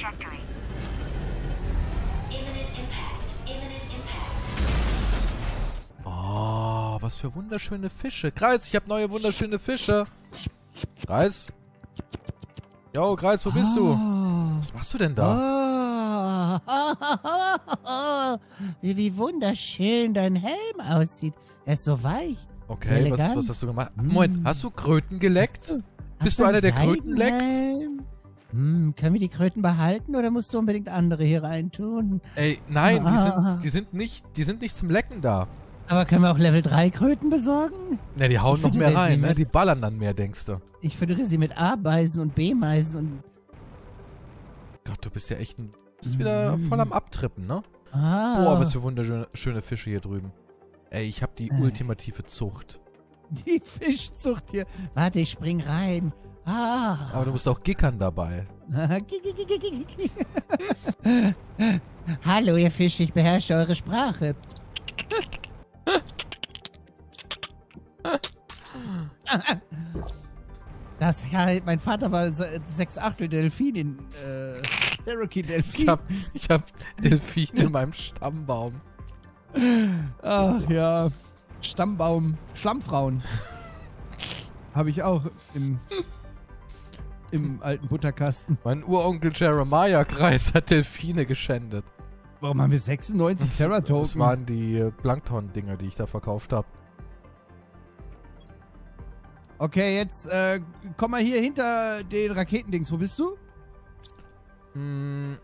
trajectory. Imminent impact. Imminent impact. Oh, was für wunderschöne Fische. Kreis, ich habe neue wunderschöne Fische. Kreis? Jo, Kreis, wo bist du? Was machst du denn da? Oh. wie, wie wunderschön dein Helm aussieht. Er ist so weich. Okay, was, was hast du gemacht? Moment, hast du Kröten geleckt? Du- Bist du einer, der Kröten leckt? Hm, können wir die Kröten behalten oder musst du unbedingt andere hier reintun? Ey, nein, die Ah. sind, die sind nicht, die sind nicht zum Lecken da. Aber können wir auch Level 3 Kröten besorgen? Ne, die hauen Ich noch mehr rein, ne? Die ballern dann mehr, denkst du. Ich füttere sie mit A-Meisen und B-Meisen und... Gott, du bist ja echt ein, bist wieder Mhm. voll am Abtrippen, ne? Ah, Boah, was für wunderschöne schöne Fische hier drüben. Ey, ich hab die Äh. ultimative Zucht. die Fischzucht hier. Warte, ich spring rein. Ah. Aber du musst auch gickern dabei. Hallo, ihr Fische, ich beherrsche eure Sprache. Das, ja, mein Vater war se- sechs Achtel Delfin in, äh, Cherokee Delfin. Ich hab, ich hab Delfine in meinem Stammbaum. Ach ja. Stammbaum. Schlammfrauen. Habe ich auch im, im alten Butterkasten. Mein Uronkel Jeremiah Kreis hat Delfine geschändet. Warum haben wir 96 Terra-Token? Das waren die äh, Plankton-Dinger, die ich da verkauft habe. Okay, jetzt äh, komm mal hier hinter den Raketendings. Wo bist du? Hm,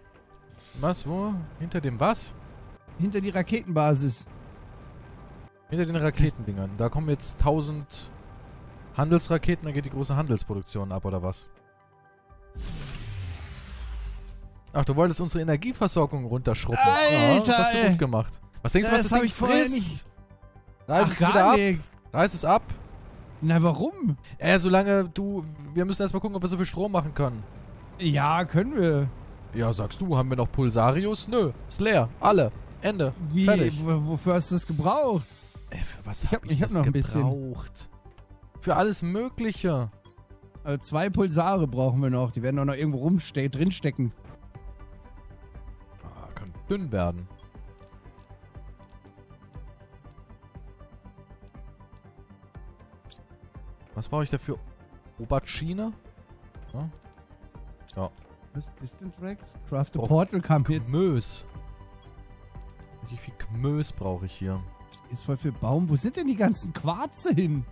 was, wo? Hinter dem was? Hinter die Raketenbasis. Hinter den Raketendingern. Da kommen jetzt 1000 Handelsraketen, dann geht die große Handelsproduktion ab, oder was? Ach, du wolltest unsere Energieversorgung runterschruppen. ja, das Alter, hast du gut gemacht. Was denkst du, was Das das, Ding ich frisst? nicht- Reiß es wieder ab. nix. Reiß es ab. Na, warum? Äh, solange du... Wir müssen erstmal gucken, ob wir so viel Strom machen können. Ja, können wir. Ja, sagst du, haben wir noch Pulsarius? Nö, ist leer. Alle. Ende. Wie? Fertig. Wofür hast du das gebraucht? Ey, für was Ich hab hab- ich, ich hab noch ein bisschen. gebraucht? Für alles Mögliche. Also zwei Pulsare brauchen wir noch. Die werden doch noch irgendwo rumste drinstecken. Ah, kann dünn werden. Was brauche ich dafür? Aubergine? Ja. Was? Distant Rex? Craft a Oh, Portal jetzt. Kmös. Richtig viel Kmös brauche ich hier. Ist voll viel Baum. Wo sind denn die ganzen Quarze hin?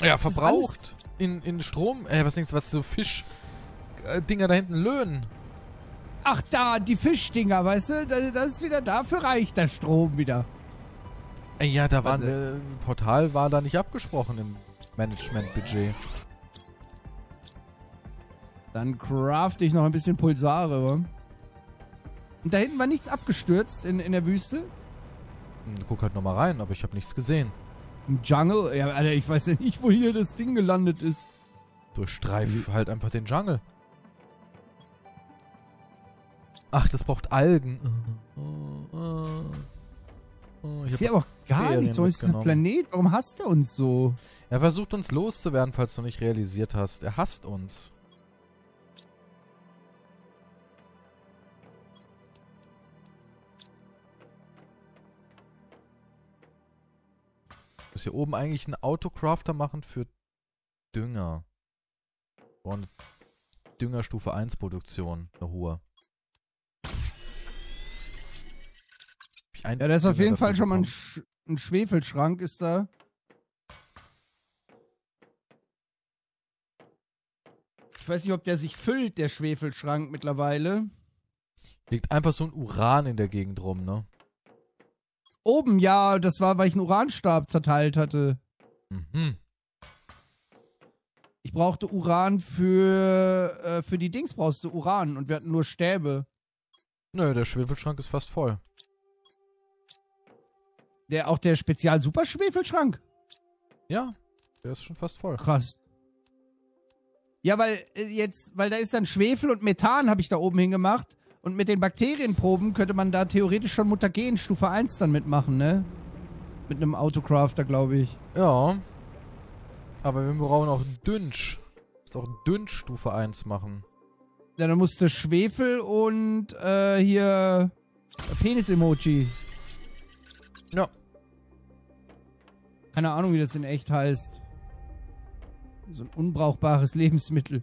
Ja, Das verbraucht. In, in Strom. Äh, was denkst du, was so Fisch... Äh, Dinger da hinten löhnen? Ach da, die Fischdinger, weißt du? Das, das ist wieder dafür reicht der Strom wieder. Äh, ja, da Warte. wir... Portal war da nicht abgesprochen im Managementbudget. Dann craft ich noch ein bisschen Pulsare, wa? Und da hinten war nichts abgestürzt in, in der Wüste? Hm, Guck halt nochmal rein, aber ich habe nichts gesehen. Im Jungle? Ja, Alter, ich weiß ja nicht, wo hier das Ding gelandet ist. Durchstreif halt einfach den Jungle. Ach, das braucht Algen. Oh, oh, oh. Ich Ich sehe aber auch gar Ferien nichts. Wo ist dieser. Planet? Warum hasst er uns so? er versucht uns loszuwerden, falls du nicht realisiert hast. Er hasst uns. Muss hier oben eigentlich einen Autocrafter machen für Dünger. Und Düngerstufe 1 Produktion, eine hohe. Ein Ja, da ist auf jeden Fall schon mal ein. Sch ein Schwefelschrank, ist da. Ich weiß nicht, ob der sich füllt, der Schwefelschrank mittlerweile. Liegt einfach so ein Uran in der Gegend rum, ne? Oben, ja, das war, weil ich einen Uranstab zerteilt hatte. Mhm. Ich brauchte Uran für, äh, für die Dings brauchst du Uran und wir hatten nur Stäbe. Nö, der Schwefelschrank ist fast voll. Der, auch der Spezial-Super-Schwefelschrank. Ja, der ist schon fast voll. Krass. Ja, weil äh, jetzt, weil da ist dann Schwefel und Methan habe ich da oben hingemacht. Und mit den Bakterienproben könnte man da theoretisch schon Mutagen Stufe 1 dann mitmachen, ne? Mit einem Autocrafter, glaube ich. Ja. Aber wir brauchen auch Dünsch. Muss auch Dünsch Stufe 1 machen. Ja, dann musste Schwefel und äh, hier Penis-Emoji. Ja. Keine Ahnung, wie das in echt heißt. So ein unbrauchbares Lebensmittel.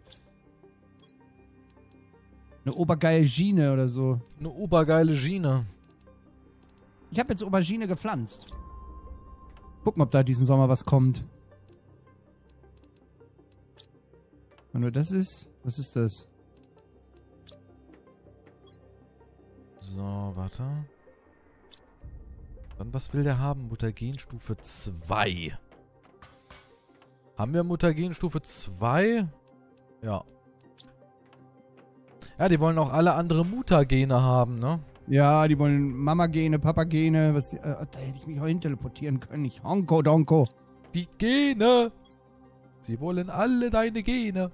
Eine Obergeilgine oder so. Eine obergeile Gine. Ich habe jetzt Aubergine gepflanzt. Gucken, ob da diesen Sommer was kommt. Und nur das ist. Was ist das? So, warte. Dann, was will der haben? Mutagenstufe 2. Haben wir Mutagenstufe 2? Ja. Ja, die wollen auch alle andere Mutagene haben, ne? Ja, die wollen Mama-Gene, Papa-Gene. Was, äh, da hätte ich mich auch hin teleportieren können. Ich Honko Donko. Die Gene! Sie wollen alle deine Gene.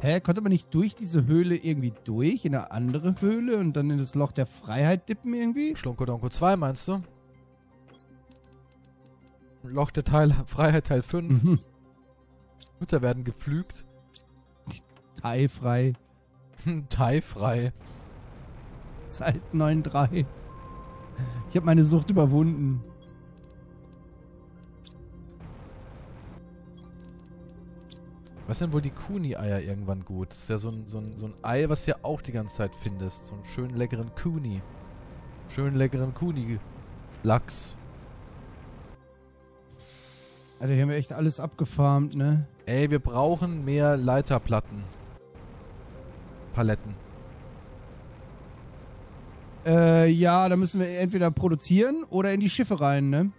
Hä, konnte man nicht durch diese Höhle irgendwie durch? In eine andere Höhle und dann in das Loch der Freiheit dippen irgendwie? Schlonkodonko 2 meinst du? Loch der Teil, Freiheit Teil 5. Mhm. Mütter werden gepflügt. Teilfrei. Teilfrei. Seit 9.3. Ich habe meine Sucht überwunden. Was sind wohl die Kuni-Eier irgendwann gut? Das ist ja so ein, so, ein, so ein Ei, was du ja auch die ganze Zeit findest. So einen schönen leckeren Kuni. Schönen leckeren Kuni-Lachs. Alter, hier haben wir echt alles abgefarmt, ne? Ey, wir brauchen mehr Leiterplatten. Paletten. Äh, ja, da müssen wir entweder produzieren oder in die Schiffe rein, ne?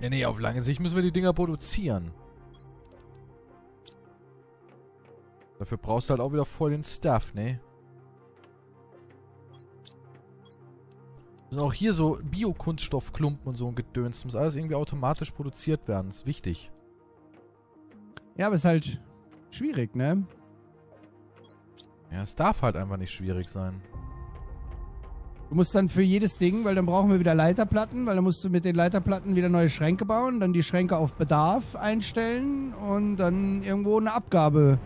Ja, nee, auf lange Sicht müssen wir die Dinger produzieren. Dafür brauchst du halt auch wieder voll den Stuff, ne? Und auch hier so Biokunststoffklumpen und so ein Gedöns. Das muss alles irgendwie automatisch produziert werden. Das ist wichtig. Ja, aber ist halt schwierig, ne? Ja, es darf halt einfach nicht schwierig sein. Du musst dann für jedes Ding, weil dann brauchen wir wieder Leiterplatten, weil dann musst du mit den Leiterplatten wieder neue Schränke bauen, dann die Schränke auf Bedarf einstellen und dann irgendwo eine Abgabe.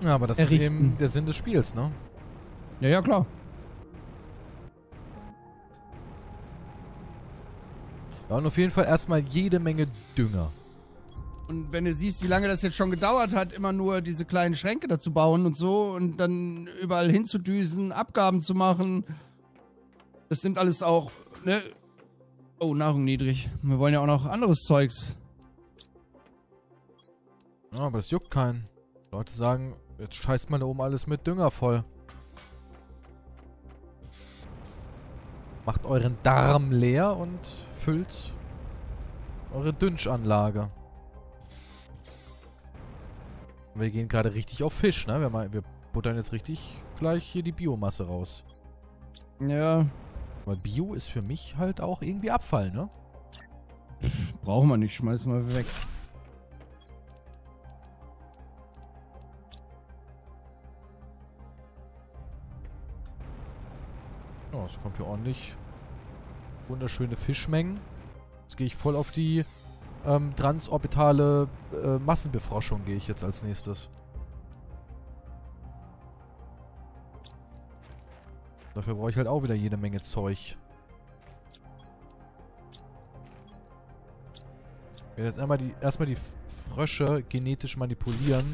Ja, aber das Errichten. ist eben der Sinn des Spiels, ne? Ja, ja, klar. Ja, und auf jeden Fall erstmal jede Menge Dünger. Und wenn du siehst, wie lange das jetzt schon gedauert hat, immer nur diese kleinen Schränke dazu bauen und so und dann überall hinzudüsen, Abgaben zu machen, das nimmt alles auch, ne? Oh, Nahrung niedrig. Wir wollen ja auch noch anderes Zeugs. Ja, aber das juckt keinen. Leute sagen, jetzt scheißt man da oben alles mit Dünger voll. Macht euren Darm leer und füllt eure Dünschanlage. Wir gehen gerade richtig auf Fisch, ne? Wir, mal- wir buttern jetzt richtig gleich hier die Biomasse raus. Ja, Weil Bio ist für mich halt auch irgendwie Abfall, ne? brauchen wir nicht, schmeißen wir weg. Ja, es kommt hier ordentlich wunderschöne Fischmengen. Jetzt gehe ich voll auf die ähm, transorbitale äh, Massenbefroschung gehe ich jetzt als nächstes. Dafür brauche ich halt auch wieder jede Menge Zeug. Ich werde jetzt einmal die, erstmal die Frösche genetisch manipulieren,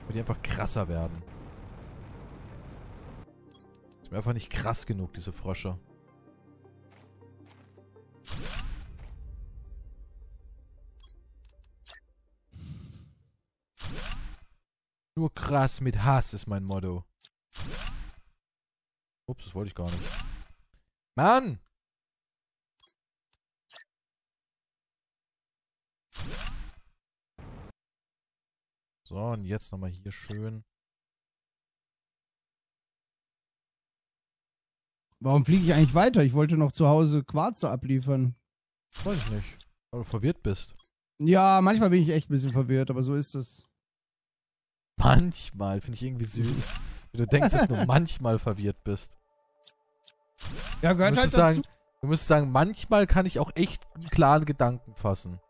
damit die einfach krasser werden. Ist mir einfach nicht krass genug, diese Frösche. Nur krass mit Hass ist mein Motto. Ups, das wollte ich gar nicht. Mann! So, und jetzt nochmal hier schön. Warum fliege ich eigentlich weiter? Ich wollte noch zu Hause Quarze abliefern. Weiß ich nicht. Weil du verwirrt bist. Ja, manchmal bin ich echt ein bisschen verwirrt, aber so ist es. Manchmal, finde ich irgendwie süß. Wie du denkst, dass du manchmal verwirrt bist. Ja, Du gehört halt müsstest, dazu. sagen, du müsstest sagen, manchmal kann ich auch echt einen klaren Gedanken fassen.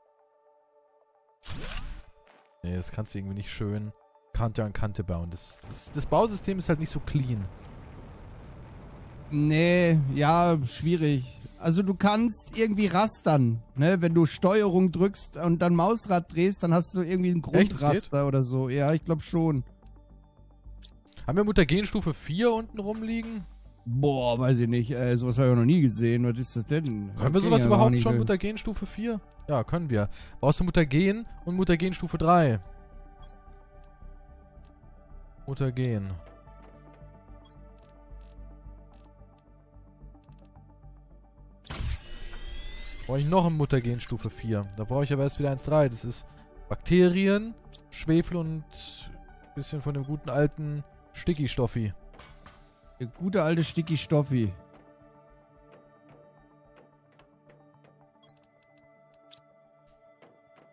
Nee, das kannst du irgendwie nicht schön Kante an Kante bauen. Das, das, das Bausystem ist halt nicht so clean. Nee, ja, schwierig. Also du kannst irgendwie rastern, ne? Wenn du Steuerung drückst und dann Mausrad drehst, dann hast du irgendwie ein Echt, das Grundraster oder so. Ja, ich glaube schon. Haben wir Mutagenstufe 4 unten rumliegen? Boah, weiß ich nicht. Äh, sowas habe ich noch nie gesehen. Was ist das denn? Können wir sowas überhaupt schon? Mutagenstufe 4? Ja, können wir. Brauchst du Mutagen und Mutagenstufe 3. Mutagen. Brauche ich noch ein Mutagen Stufe 4. Da brauche ich aber erst wieder 1,3. Das ist Bakterien, Schwefel und ein bisschen von dem guten alten Sticky-Stoffi. Der gute alte Sticky Stoffi.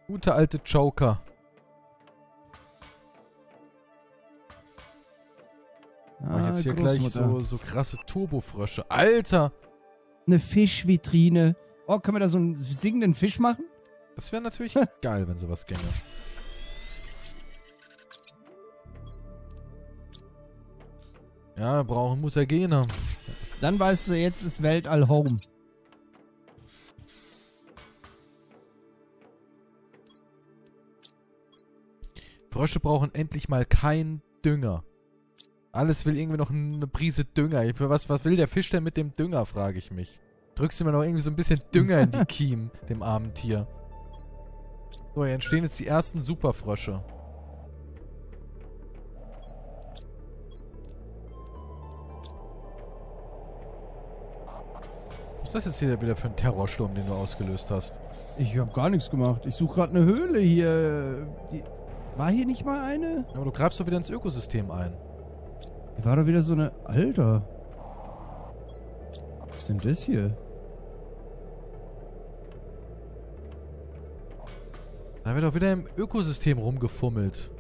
Gute alte Joker. Ah, Ah, jetzt hier gleich so, so krasse Turbofrösche. Alter! Eine Fischvitrine. Oh, können wir da so einen singenden Fisch machen? Das wäre natürlich geil, wenn sowas ginge. Ja, wir brauchen Mutagene. Dann weißt du, jetzt ist Weltall home. Frösche brauchen endlich mal keinen Dünger. Alles will irgendwie noch eine Prise Dünger. Was, was will der Fisch denn mit dem Dünger, frage ich mich. Drückst du mir noch irgendwie so ein bisschen Dünger in die Kiem, dem armen Tier. So, hier entstehen jetzt die ersten Superfrösche. Was ist das jetzt hier wieder für ein Terrorsturm, den du ausgelöst hast? Ich habe gar nichts gemacht. Ich suche gerade eine Höhle hier. Die, war hier nicht mal eine? Aber du greifst doch wieder ins Ökosystem ein. Hier war doch wieder so eine... Alter. Was ist denn das hier? Da wird doch wieder im Ökosystem rumgefummelt.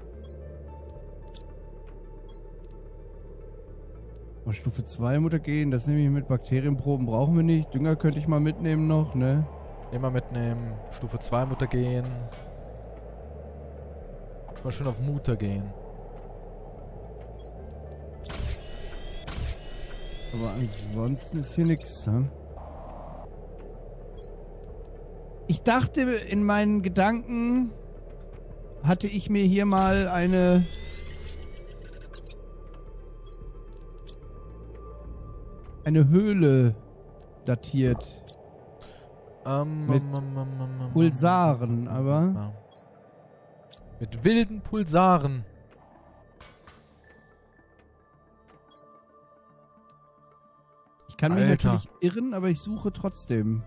Oh, Stufe 2 Mutagen, das nehme ich mit Bakterienproben, brauchen wir nicht. Dünger könnte ich mal mitnehmen noch, ne? Immer mitnehmen. Stufe 2 Mutter gehen. Mal schön auf Mutter gehen. Aber ansonsten ist hier nichts, hm? Ich dachte, in meinen Gedanken hatte ich mir hier mal eine... eine Höhle datiert. Ähm, Mit ähm, ähm, Pulsaren, aber... Mit wilden Pulsaren. Ich kann mich Alter. natürlich irren, aber ich suche trotzdem.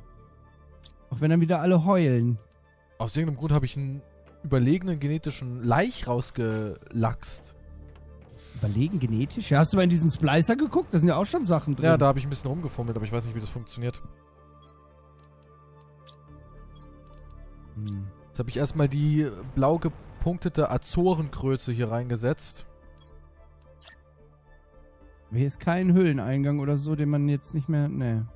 Auch wenn dann wieder alle heulen. Aus irgendeinem Grund habe ich einen überlegenen genetischen Laich rausgelachst. Überlegen genetisch? Ja, hast du mal in diesen Splicer geguckt? Da sind ja auch schon Sachen drin. Ja, da habe ich ein bisschen rumgefummelt, aber ich weiß nicht, wie das funktioniert. Hm. Jetzt habe ich erstmal die blau gepunktete Azorengröße hier reingesetzt. Hier ist kein Höhleneingang oder so, den man jetzt nicht mehr. Ne.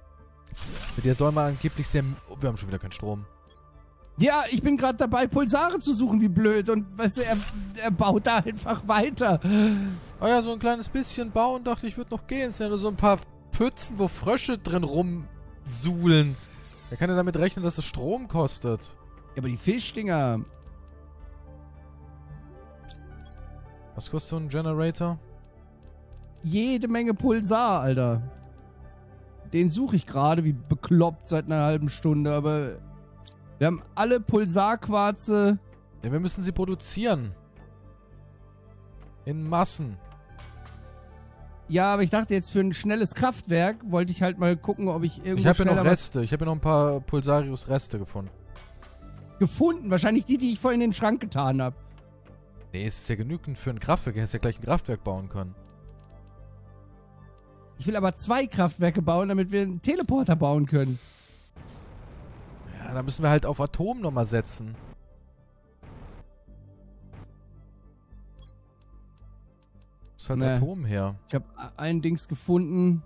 Mit der soll man angeblich sehr... Oh, wir haben schon wieder keinen Strom. Ja, ich bin gerade dabei, Pulsare zu suchen, wie blöd. Und weißt du, er, er baut da einfach weiter. Ah ja, so ein kleines bisschen bauen, dachte ich, wird noch gehen. Es sind ja nur so ein paar Pfützen, wo Frösche drin rumsuhlen. Wer kann ja damit rechnen, dass es Strom kostet? Ja, aber die Fischdinger. Was kostet so ein Generator? Jede Menge Pulsar, Alter. Den suche ich gerade wie bekloppt seit einer halben Stunde, aber wir haben alle Pulsarquarze. Ja, wir müssen sie produzieren. In Massen. Ja, aber ich dachte jetzt für ein schnelles Kraftwerk wollte ich halt mal gucken, ob ich irgendwo Ich habe hier noch Reste. Ich habe hier noch ein paar Pulsarius-Reste gefunden. gefunden. Wahrscheinlich die, die ich vorhin in den Schrank getan habe. Nee, es ist ja genügend für ein Kraftwerk. Du hättest ja gleich ein Kraftwerk bauen können. Ich will aber zwei Kraftwerke bauen, damit wir einen Teleporter bauen können. Ja, da müssen wir halt auf Atom nochmal setzen. Ist halt Nee. Atom her. Ich habe ein Dings gefunden.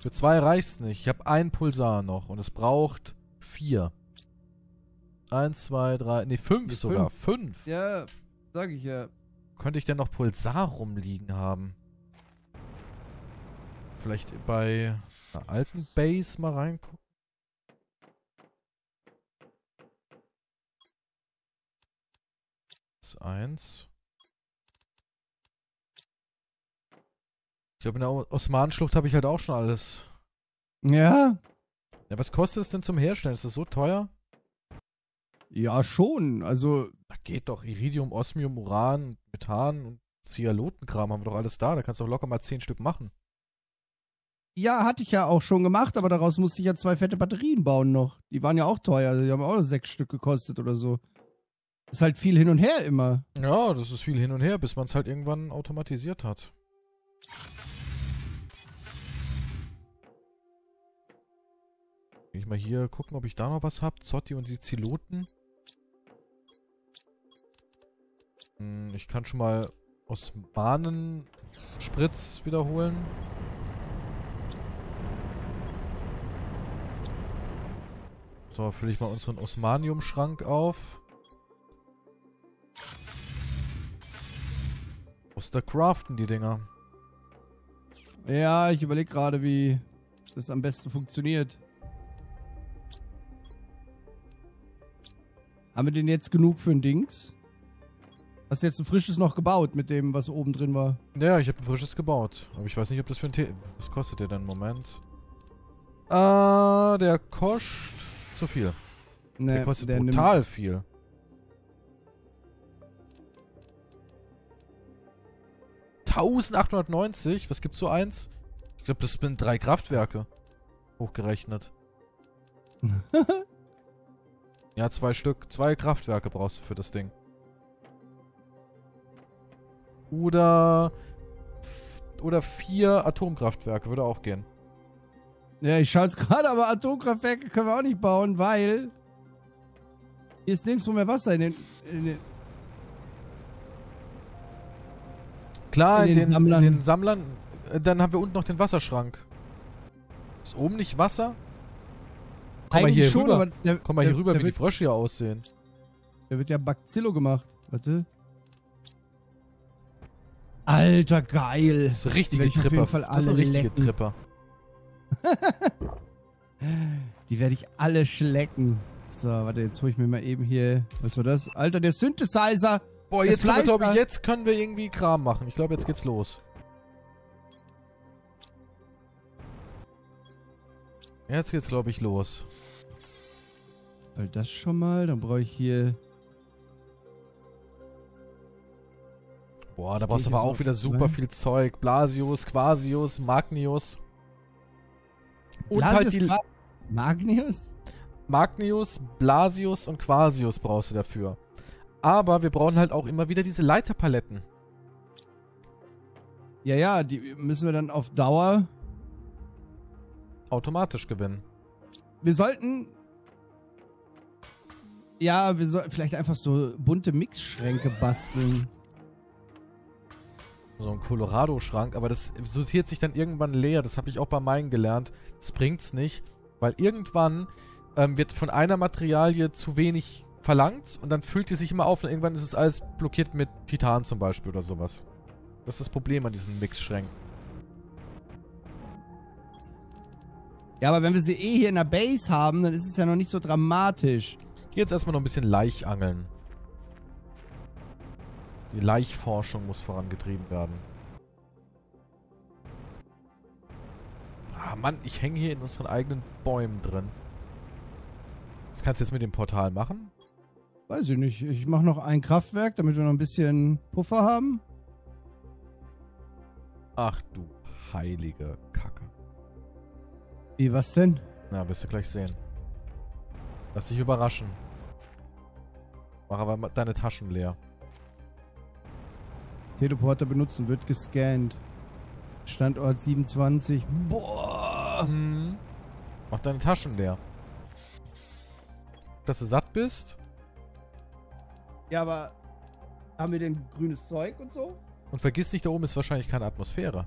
Für zwei reicht's nicht. Ich habe einen Pulsar noch und es braucht vier. Eins, zwei, drei, nee, fünf Nee, sogar. Fünf. Ja, sag ich ja. Könnte ich denn noch Pulsar rumliegen haben? Vielleicht bei einer alten Base mal reingucken? Das ist eins. Ich glaube, in der O- Osmanschlucht habe ich halt auch schon alles. Ja, Ja, was kostet es denn zum Herstellen? Ist das so teuer? Ja schon. Also, Da geht doch Iridium, Osmium, Uran, Methan und Cyalotenkram haben wir doch alles da. Da kannst du doch locker mal zehn Stück machen. ja, hatte ich ja auch schon gemacht, aber daraus musste ich ja zwei fette Batterien bauen noch. Die waren ja auch teuer. Also die haben auch sechs Stück gekostet oder so. Ist halt viel hin und her immer. Ja, das ist viel hin und her, bis man es halt irgendwann automatisiert hat. Will ich mal hier gucken, ob ich da noch was hab. Zotti und die Ziloten. Ich kann schon mal Osmanen-Spritz wiederholen. So, fülle ich mal unseren Osmanium-Schrank auf. Muss da craften, die Dinger. Ja, ich überlege gerade, wie das am besten funktioniert. Haben wir den jetzt genug für ein Dings? Hast du jetzt ein frisches noch gebaut mit dem, was oben drin war? Ja, ich habe ein frisches gebaut. Aber ich weiß nicht, ob das für ein Tee... Was kostet der denn? Moment. Ah, der kostet zu viel. Ne, Der kostet nimmt- brutal viel. ...1890? Was gibt's so eins? Ich glaube, das sind drei Kraftwerke. Hochgerechnet. ja, zwei Stück. Zwei Kraftwerke brauchst du für das Ding. Oder... Oder vier Atomkraftwerke würde auch gehen. Ja, ich schaue es gerade, aber Atomkraftwerke können wir auch nicht bauen, weil hier ist nirgendwo mehr Wasser in den, in den Klar, In in den den, Sammlern. den Sammlern. äh, Dann haben wir unten noch den Wasserschrank. Ist oben nicht Wasser? Komm mal Eigentlich hier schon, rüber. der, Komm mal der, hier rüber, der wie die wird, Frösche hier aussehen. der wird ja Bacillo gemacht. Warte. Alter, geil. Das ist richtige Tripper. Das ist richtige lecken. Tripper. Die werde ich alle schlecken. So, warte, jetzt hole ich mir mal eben hier. Was war das? Alter, der Synthesizer. Boah, jetzt können wir, glaube ich, jetzt können wir irgendwie Kram machen. Ich glaube, jetzt geht's los. Jetzt geht's, glaube ich, los. Weil das schon mal. Dann brauche ich hier. Boah, da brauchst du aber auch wieder super viel Zeug. Blasius, Quasius, Magnius. Und Blasius halt die Gra- Magnius? Magnius, Blasius und Quasius brauchst du dafür. Aber wir brauchen halt auch immer wieder diese Leiterpaletten. Ja, ja, die müssen wir dann auf Dauer. Automatisch gewinnen. Wir sollten. Ja, wir sollten vielleicht einfach so bunte Mixschränke basteln. So ein Colorado-Schrank, aber das sortiert sich dann irgendwann leer. Das habe ich auch bei meinen gelernt. Das bringt's nicht, weil irgendwann ähm, wird von einer Materialie zu wenig verlangt und dann füllt die sich immer auf und irgendwann ist es alles blockiert mit Titan zum Beispiel oder sowas. Das ist das Problem an diesen Mixschränken. Ja, aber wenn wir sie eh hier in der Base haben, dann ist es ja noch nicht so dramatisch. Hier jetzt erstmal noch ein bisschen Laich angeln. Die Laichforschung muss vorangetrieben werden. Ah, Mann, ich hänge hier in unseren eigenen Bäumen drin. Was kannst du jetzt mit dem Portal machen? Weiß ich nicht. Ich mache noch ein Kraftwerk, damit wir noch ein bisschen Puffer haben. Ach du heilige Kacke. Wie, was denn? Na, wirst du gleich sehen. Lass dich überraschen. Mach aber deine Taschen leer. Teleporter benutzen wird gescannt. Standort 27. Boah. Mhm. Mach deine Taschen leer. Dass du satt bist Ja, aber haben wir denn grünes Zeug und so? und vergiss nicht, da oben ist wahrscheinlich keine Atmosphäre.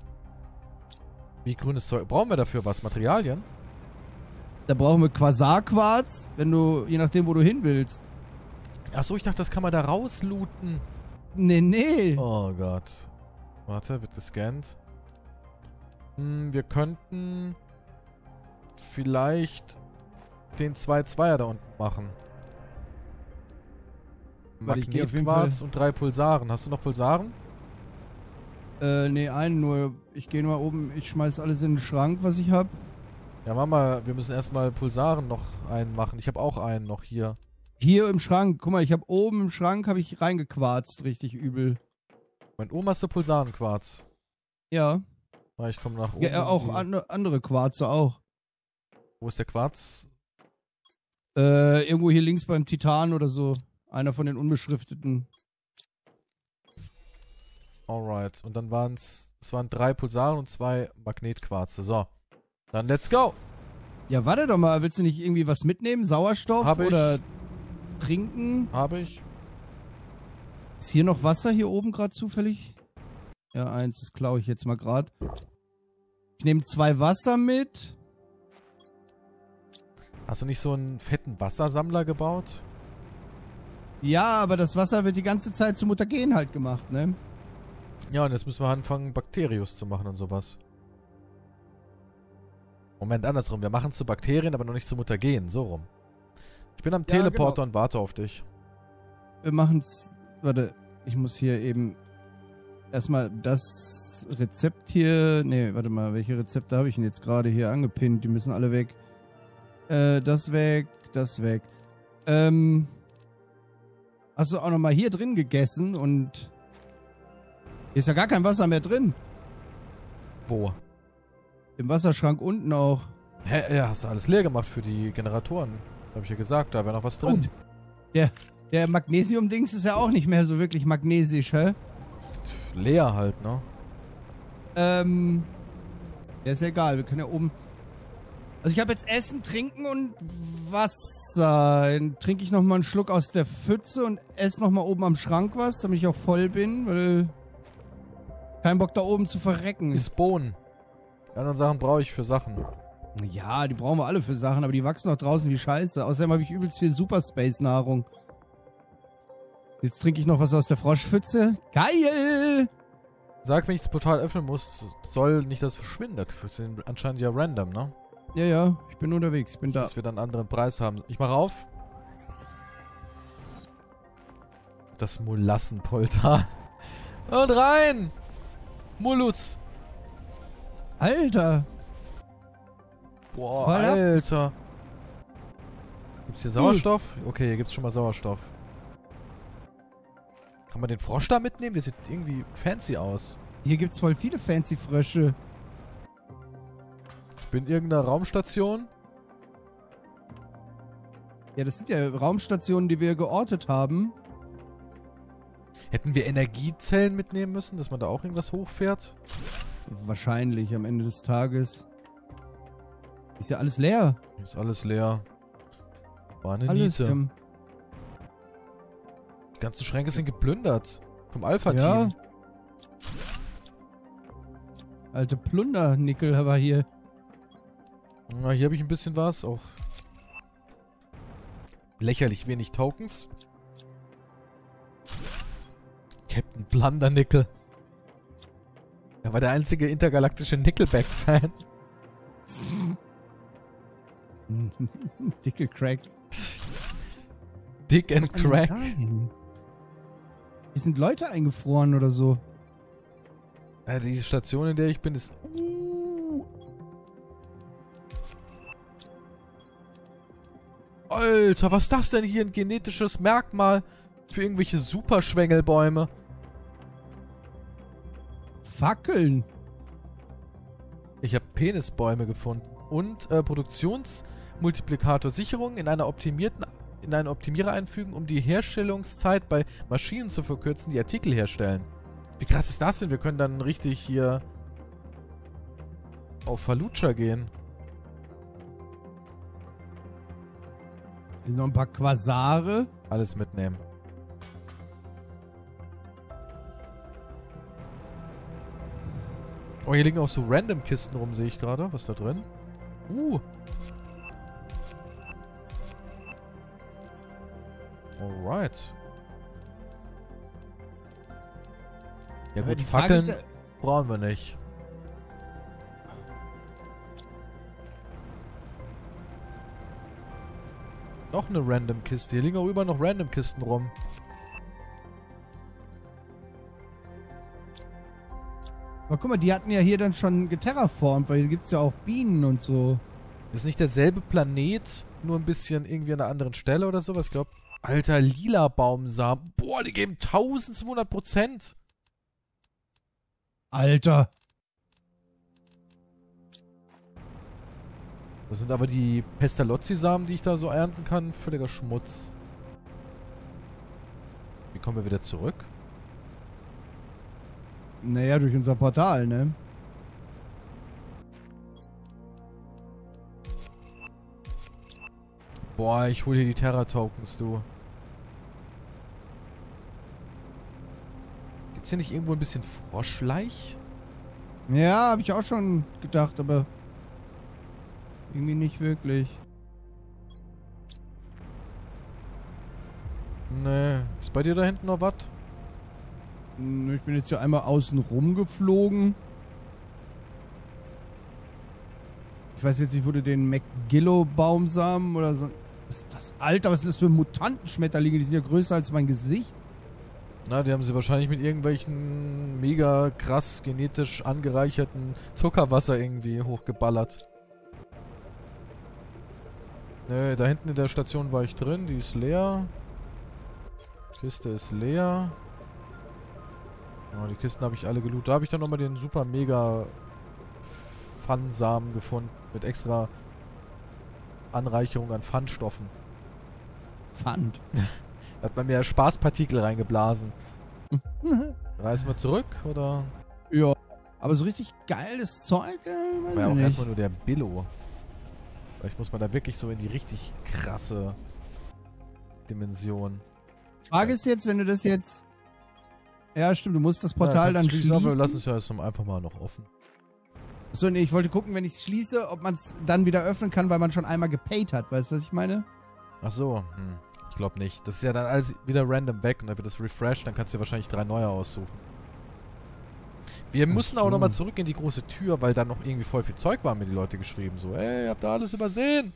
Wie grünes Zeug. Brauchen wir dafür was? Materialien? Da brauchen wir Quasarquarz, wenn du, je nachdem, wo du hin willst. Achso, ich dachte, das kann man da rauslooten. Nee, nee. Oh Gott. Warte, wird gescannt. Hm, wir könnten vielleicht den 2-2er da unten machen. Magnetquarz und drei Pulsaren. Hast du noch Pulsaren? Äh, nee, einen nur. Ich gehe nur oben, ich schmeiß alles in den Schrank, was ich hab. Ja, Mama, wir müssen erstmal Pulsaren noch einen machen. Ich habe auch einen noch hier. Hier im Schrank, guck mal, ich hab oben im Schrank habe ich reingequarzt, richtig übel. Mein Oma hast du Pulsarenquarz. Ja. Ah, Ich komme nach oben. Ja, auch an, andere Quarze auch. Wo ist der Quarz? Äh, irgendwo hier links beim Titan oder so. Einer von den unbeschrifteten. Alright. Und dann waren es. Es waren drei Pulsaren und zwei Magnetquarze. So. Dann let's go. Ja, warte doch mal, willst du nicht irgendwie was mitnehmen? Sauerstoff Hab ich. Trinken? Habe ich. Ist hier noch Wasser hier oben gerade zufällig? Ja, eins, das klaue ich jetzt mal gerade. Ich nehme zwei Wasser mit. Hast du nicht so einen fetten Wassersammler gebaut? Ja, aber das Wasser wird die ganze Zeit zu Mutagen halt gemacht, ne? Ja, und jetzt müssen wir anfangen, Bakterius zu machen und sowas. Moment, andersrum. Wir machen es zu Bakterien, aber noch nicht zu Mutagen. So rum. Ich bin am Ja, Teleporter und warte auf dich. Wir machen's. Warte, ich muss hier eben erstmal das Rezept hier. Ne, warte mal, welche Rezepte habe ich denn jetzt gerade hier angepinnt? Die müssen alle weg. Äh, das weg, das weg. Ähm. Hast du auch nochmal hier drin gegessen und. Hier ist ja gar kein Wasser mehr drin. Wo? Im Wasserschrank unten auch. Hä? Ja, hast du alles leer gemacht für die Generatoren. Hab ich ja gesagt, da wäre noch was drin. Der Magnesium-Dings ist ja auch nicht mehr so wirklich magnesisch, hä? Leer halt, ne? Ähm. Ja, ist ja egal, wir können ja oben. Also ich habe jetzt Essen, Trinken und Wasser. Dann trinke ich nochmal einen Schluck aus der Pfütze und esse nochmal oben am Schrank was, damit ich auch voll bin, weil. Kein Bock da oben zu verrecken. Ist Bohnen. Die anderen Sachen brauche ich für Sachen. Ja, die brauchen wir alle für Sachen, aber die wachsen auch draußen wie Scheiße. Außerdem habe ich übelst viel Super Space Nahrung. Jetzt trinke ich noch was aus der Froschpfütze. Geil! Sag, wenn ich das Portal öffnen muss, soll nicht das verschwindet. Das sind anscheinend ja random, ne? Ja, ja, ich bin unterwegs, ich bin da. Dass wir dann einen anderen Preis haben. Ich mache auf. Das Molassenpolter. Und rein! Mullus! Alter! Boah, Voll ab. Alter. Gibt's hier Sauerstoff? Okay, hier gibt's schon mal Sauerstoff. Kann man den Frosch da mitnehmen? Der sieht irgendwie fancy aus. Hier gibt's voll viele fancy Frösche. Ich bin in irgendeiner Raumstation. Ja, das sind ja Raumstationen, die wir geortet haben. Hätten wir Energiezellen mitnehmen müssen, dass man da auch irgendwas hochfährt? Wahrscheinlich am Ende des Tages. Ist ja alles leer. Ist alles leer. War eine alles. Niete. Ähm, Die ganzen Schränke sind geplündert. Vom ja. Alpha-Team. Alte Plundernickel war hier. Na, hier habe ich ein bisschen was. Auch lächerlich wenig Tokens. Captain Blundernickel. Er war der einzige intergalaktische Nickelback-Fan. Dicke Crack. Dick and Crack. Hier sind Leute eingefroren oder so. Äh, die Station, in der ich bin, ist... Uh. Alter, was ist das denn hier? Ein genetisches Merkmal für irgendwelche Superschwängelbäume. Fackeln. Ich habe Penisbäume gefunden. Und äh, Produktionsmultiplikatorsicherung in einer optimierten in einen Optimierer einfügen, um die Herstellungszeit bei Maschinen zu verkürzen, die Artikel herstellen. Wie krass ist das denn? Wir können dann richtig hier auf Falucha gehen. Hier sind noch ein paar Quasare. Alles mitnehmen. Oh, hier liegen auch so random Kisten rum, sehe ich gerade. Was ist da drin? Uh. Alright. Ja Aber gut, Fackeln ja- brauchen wir nicht. Noch eine random Kiste. Hier liegen auch überall noch random Kisten rum. Aber guck mal, die hatten ja hier dann schon geterraformt, weil hier gibt's ja auch Bienen und so. Ist nicht derselbe Planet, nur ein bisschen irgendwie an einer anderen Stelle oder sowas? Ich glaube, alter, lila Baumsamen. Boah, die geben 1200 Prozent. Alter. Das sind aber die Pestalozzi-Samen, die ich da so ernten kann. Völliger Schmutz. Wie kommen wir wieder zurück? Naja, durch unser Portal, ne? Boah, ich hole hier die Terra-Tokens, du. Gibt's hier nicht irgendwo ein bisschen Froschleich? Ja, habe ich auch schon gedacht, aber irgendwie nicht wirklich. Nee. Ist bei dir da hinten noch was? Hm, Ich bin jetzt hier einmal außen rum geflogen. Ich weiß jetzt nicht, wo du den McGillow-Baumsamen oder so. Was ist das? Alter, was ist das für Mutantenschmetterlinge? Die sind ja größer als mein Gesicht. Na, die haben sie wahrscheinlich mit irgendwelchen mega krass genetisch angereicherten Zuckerwasser irgendwie hochgeballert. Nö, da hinten in der Station war ich drin, die ist leer. Kiste ist leer. Ja, die Kisten habe ich alle gelootet. Da habe ich dann nochmal den super mega Pfannsamen gefunden. Mit extra Anreicherung an Pfannstoffen. Pfand. Hat man mir Spaßpartikel reingeblasen. Reisen wir zurück oder? ja. Aber so richtig geiles Zeug, äh, weiß War ja auch nicht. erstmal nur der Billo. Vielleicht muss man da wirklich so in die richtig krasse Dimension. Frage ist jetzt, wenn du das jetzt. Ja, stimmt, du musst das Portal Ja, dann schließen. Aber wir lassen es ja jetzt einfach mal noch offen. So, nee, ich wollte gucken, wenn ich es schließe, ob man es dann wieder öffnen kann, weil man schon einmal gepaid hat. Weißt du, was ich meine? Ach so, hm. ich glaube nicht. Das ist ja dann alles wieder random weg und dann wird das refreshed, dann kannst du dir wahrscheinlich drei neue aussuchen. Wir Ach mussten so. auch nochmal zurück in die große Tür, weil da noch irgendwie voll viel Zeug war, mir die Leute geschrieben. So, ey, habt ihr alles übersehen?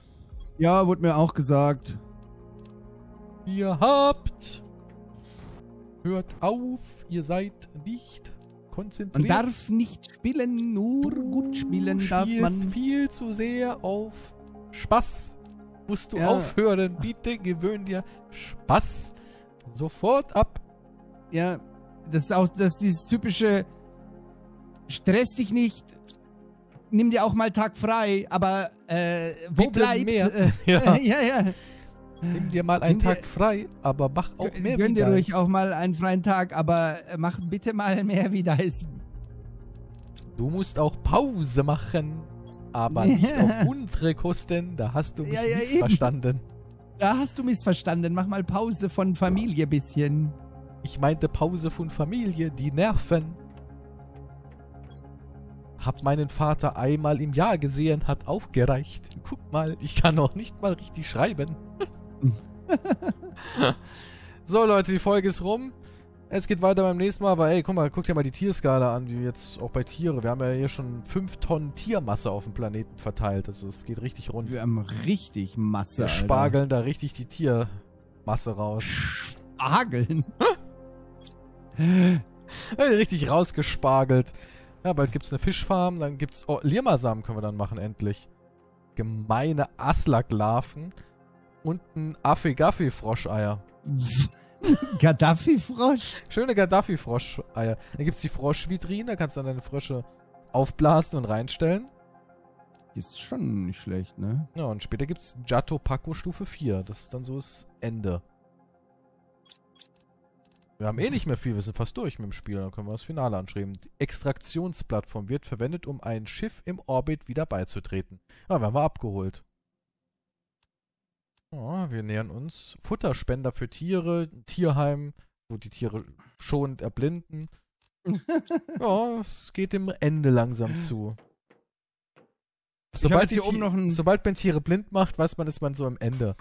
Ja, wurde mir auch gesagt. Ihr habt. Hört auf, ihr seid nicht konzentriert. Man darf nicht spielen, nur gut spielen du darf man. viel zu sehr auf Spaß. Musst du Ja. aufhören. Bitte gewöhn dir Spaß sofort ab. Ja, das ist auch das ist dieses typische Stress dich nicht. Nimm dir auch mal Tag frei, aber äh, wo Bitte bleibt mehr. Äh, Ja. ja, ja. Nimm dir mal einen Tag frei, aber mach auch mehr Gönn dir ruhig auch mal einen freien Tag, aber äh, mach bitte mal mehr wie ist. Du musst auch Pause machen, aber nicht auf unsere Kosten. Da hast du mich Ja, ja, eben. missverstanden. Da hast du missverstanden. Mach mal Pause von Familie bisschen. Ich meinte Pause von Familie, die Nerven. Hab meinen Vater einmal im Jahr gesehen, hat auch gereicht. Guck mal, ich kann noch nicht mal richtig schreiben. so Leute, die Folge ist rum. Es geht weiter beim nächsten Mal, aber ey, guck mal, guck dir mal die Tierskala an, wie jetzt auch bei Tiere. Wir haben ja hier schon 5 Tonnen Tiermasse auf dem Planeten verteilt. Also es geht richtig rund. Wir haben richtig Masse. Wir Alter. spargeln da richtig die Tiermasse raus. Spargeln. Richtig rausgespargelt. Ja, bald gibt's eine Fischfarm, dann gibt's. Oh, Lirmasamen können wir dann machen, endlich. Gemeine Aslak-Larven und ein Affe-Gaffi-Froscheier. Gaddafi-Frosch. Schöne Gaddafi-Froscheier. Dann gibt's die Froschvitrine, da kannst du dann deine Frösche aufblasen und reinstellen. Ist schon nicht schlecht, ne? Ja, und später gibt's Jato Paco Stufe 4. Das ist dann so das Ende. Wir haben eh nicht mehr viel, wir sind fast durch mit dem Spiel. Dann können wir das Finale anschreiben. Die Extraktionsplattform wird verwendet, um ein Schiff im Orbit wieder beizutreten. Ja, wir haben wir abgeholt. Ja, wir nähern uns. Futterspender für Tiere, Tierheim, wo die Tiere schonend erblinden. ja, es geht dem Ende langsam zu. Sobald, hier oben noch ein- sobald man Tiere blind macht, weiß man, ist man so am Ende.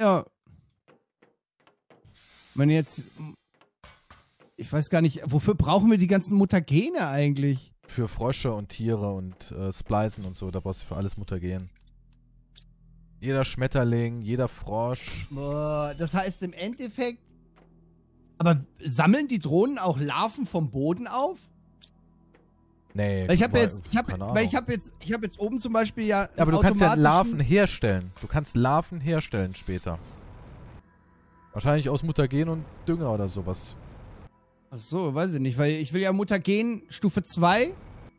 Ja. Wenn jetzt. Ich weiß gar nicht, wofür brauchen wir die ganzen Mutagene eigentlich? Für Frösche und Tiere und äh, Splicen und so, da brauchst du für alles Mutagen. Jeder Schmetterling, jeder Frosch. Boah, das heißt im Endeffekt. Aber sammeln die Drohnen auch Larven vom Boden auf? Nee. Weil ich habe jetzt, ich hab, weil ich habe jetzt, ich habe jetzt oben zum Beispiel ja. Aber du kannst ja Larven herstellen. Du kannst Larven herstellen später. Wahrscheinlich aus Mutagen und Dünger oder sowas. Ach so, weiß ich nicht, weil ich will ja Mutagen Stufe 2.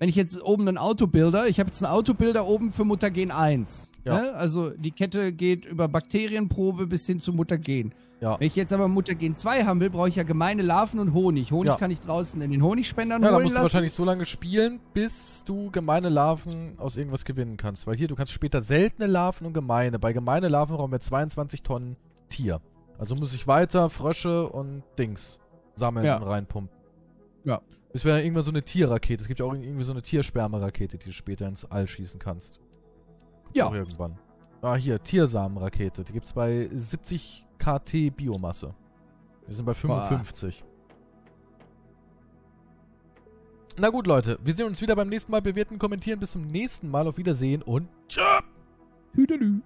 Wenn ich jetzt oben einen Autobilder, ich habe jetzt einen Autobilder oben für Mutagen 1. Ja. Ne? Also die Kette geht über Bakterienprobe bis hin zu Mutagen. Ja. Wenn ich jetzt aber Mutagen 2 haben will, brauche ich ja gemeine Larven und Honig. Honig Ja. kann ich draußen in den Honigspendern Ja, da holen musst du wahrscheinlich so lange spielen, bis du gemeine Larven aus irgendwas gewinnen kannst. Weil hier, du kannst später seltene Larven und gemeine. Bei gemeine Larven brauchen wir 22 Tonnen Tier. Also muss ich weiter Frösche und Dings sammeln Ja. und reinpumpen. Ja. Bis dann irgendwann so eine Tierrakete. Es gibt ja auch irgendwie so eine Tiersperma-Rakete, die du später ins All schießen kannst. Kommt Ja. Auch irgendwann. Ah, hier, Tiersamenrakete. Die gibt's bei 70 KT Biomasse. Wir sind bei 55. Na gut, Leute. Wir sehen uns wieder beim nächsten Mal. Bewerten, kommentieren. Bis zum nächsten Mal. Auf Wiedersehen und! Hüdelü.